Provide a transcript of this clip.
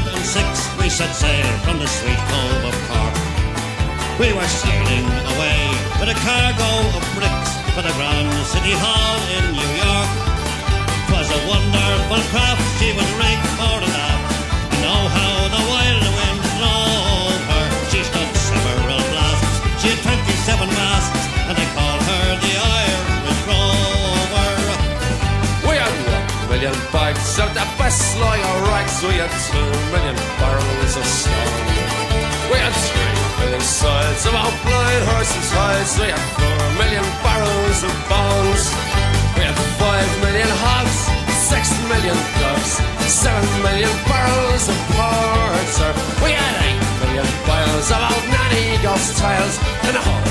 and six we set sail from the sweet home of Cork. We were sailing away with a cargo of bricks for the Grand City Hall in New York. It was a wonderful craft she was raised. Million bags of the best lawyer rags. We had two million barrels of stone. We had three million sides of our blind horses' hides. We had four million barrels of bones. We had five million hogs, six million doves, seven million barrels of porter. We had eight million bales of old nanny ghost tales, and the whole